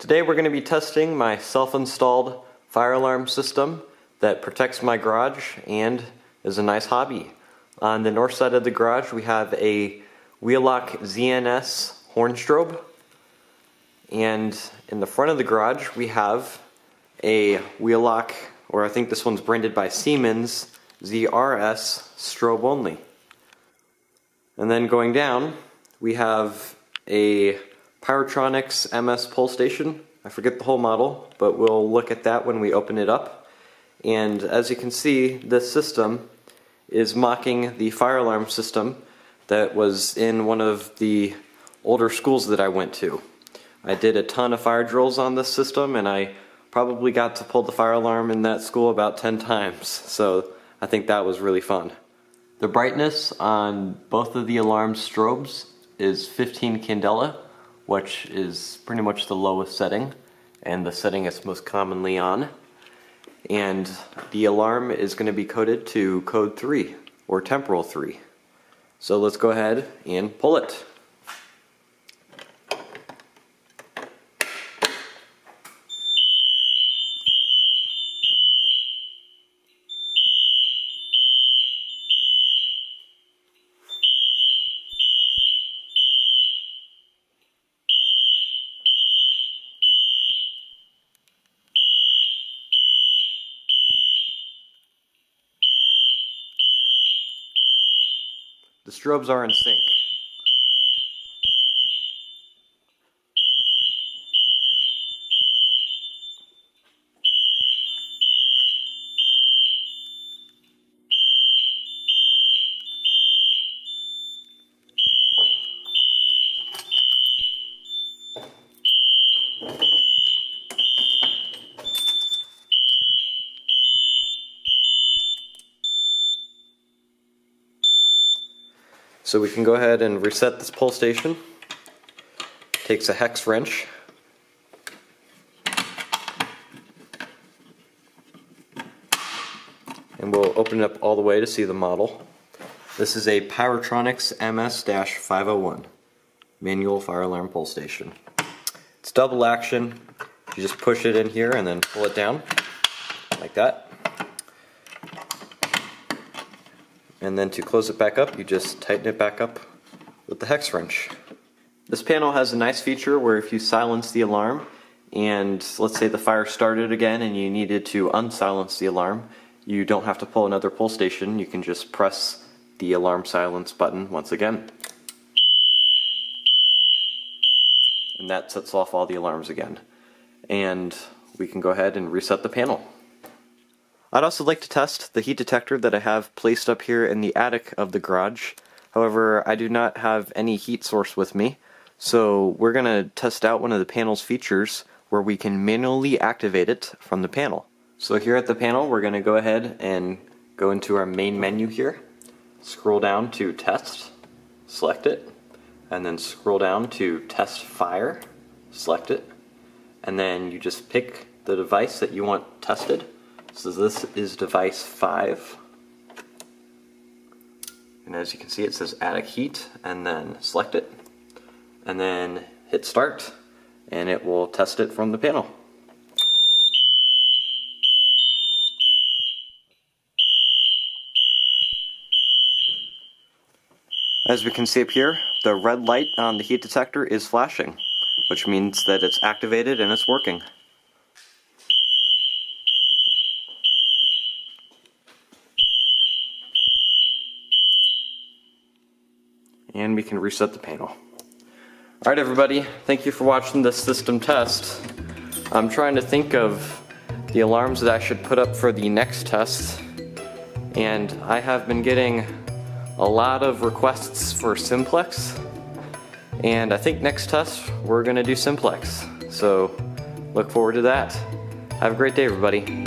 Today we're going to be testing my self-installed fire alarm system that protects my garage and is a nice hobby. On the north side of the garage we have a Wheelock ZNS horn strobe and in the front of the garage we have a Wheelock, or I think this one's branded by Siemens, ZRS strobe only. And then going down we have a Pyrotronics MS pole station. I forget the whole model, but we'll look at that when we open it up. And as you can see, this system is mocking the fire alarm system that was in one of the older schools that I went to. I did a ton of fire drills on this system and I probably got to pull the fire alarm in that school about 10 times, so I think that was really fun. The brightness on both of the alarm strobes is 15 candela, which is pretty much the lowest setting and the setting it's most commonly on. And the alarm is going to be coded to code 3 or temporal 3. So let's go ahead and pull it. The strobes are in sync. So we can go ahead and reset this pull station. Takes a hex wrench. And we'll open it up all the way to see the model. This is a Pyrotronics MS-501 manual fire alarm pull station. It's double action. You just push it in here and then pull it down like that. And then to close it back up, you just tighten it back up with the hex wrench. This panel has a nice feature where if you silence the alarm and let's say the fire started again and you needed to unsilence the alarm, you don't have to pull another pull station, you can just press the alarm silence button once again. And that sets off all the alarms again. And we can go ahead and reset the panel. I'd also like to test the heat detector that I have placed up here in the attic of the garage. However, I do not have any heat source with me, so we're going to test out one of the panel's features where we can manually activate it from the panel. So here at the panel, we're going to go ahead and go into our main menu here, scroll down to Test, select it, and then scroll down to Test Fire, select it, and then you just pick the device that you want tested. So this is device 5. And as you can see it says attic heat and then select it and then hit start and it will test it from the panel. As we can see up here, the red light on the heat detector is flashing, which means that it's activated and it's working. And we can reset the panel. Alright everybody, thank you for watching this system test. I'm trying to think of the alarms that I should put up for the next test and I have been getting a lot of requests for simplex and I think next test we're gonna do simplex so look forward to that have a great day everybody